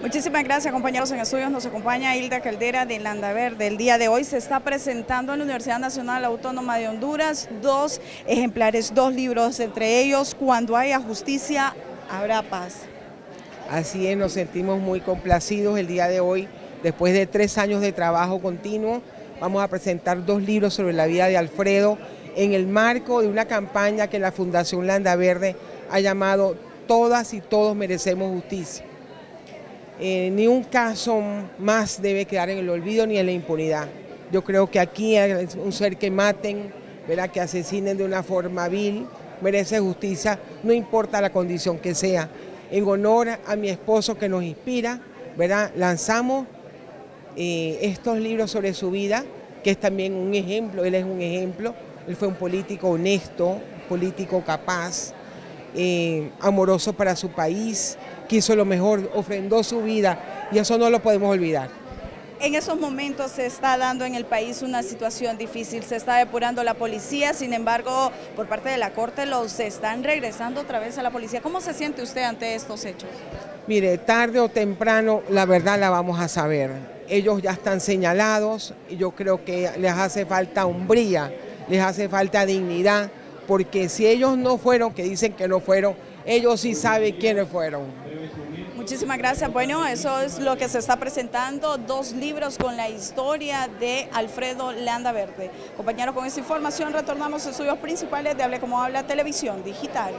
Muchísimas gracias compañeros en estudios, nos acompaña Hilda Caldera de Landaverde. El día de hoy se está presentando en la Universidad Nacional Autónoma de Honduras dos ejemplares, dos libros, entre ellos Cuando haya justicia, habrá paz. Así es, nos sentimos muy complacidos el día de hoy, después de tres años de trabajo continuo, vamos a presentar dos libros sobre la vida de Alfredo en el marco de una campaña que la Fundación Landaverde ha llamado Todas y todos merecemos justicia. Eh, ni un caso más debe quedar en el olvido ni en la impunidad. Yo creo que aquí un ser que maten, ¿verdad? que asesinen de una forma vil, merece justicia, no importa la condición que sea. En honor a mi esposo que nos inspira, ¿verdad? lanzamos eh, estos libros sobre su vida, que es también un ejemplo, él es un ejemplo, él fue un político honesto, político capaz, eh, amoroso para su país, quiso lo mejor, ofrendó su vida y eso no lo podemos olvidar. En esos momentos se está dando en el país una situación difícil, se está depurando la policía, sin embargo, por parte de la Corte los están regresando otra vez a la policía. ¿Cómo se siente usted ante estos hechos? Mire, tarde o temprano la verdad la vamos a saber. Ellos ya están señalados y yo creo que les hace falta hombría, les hace falta dignidad, porque si ellos no fueron, que dicen que no fueron, ellos sí saben quiénes fueron. Muchísimas gracias. Bueno, eso es lo que se está presentando, dos libros con la historia de Alfredo Landa Verde. Compañeros, con esta información retornamos a estudios principales de Hable Como Habla Televisión Digital.